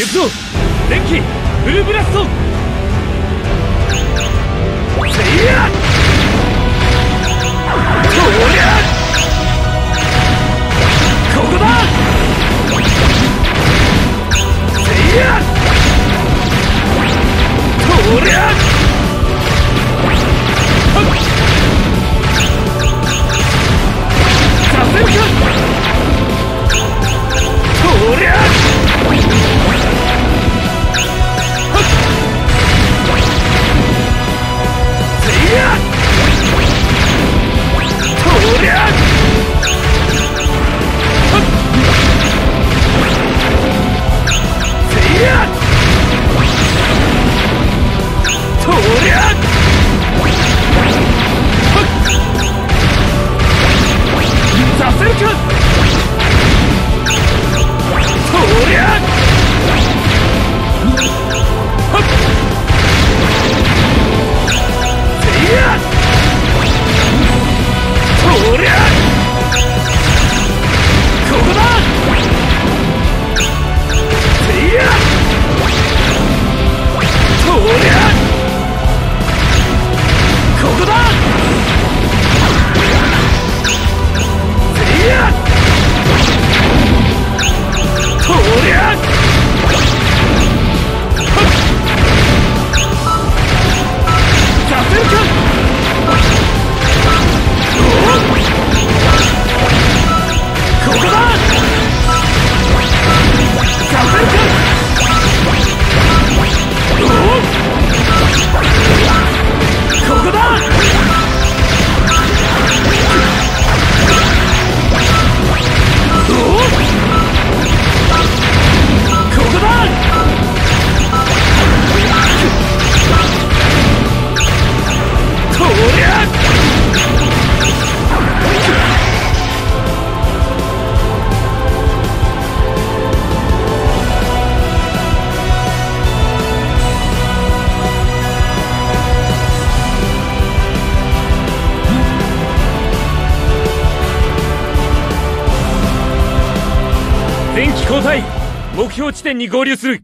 行くぞ電気ブルーブラスト電気交代。目標地点に合流する。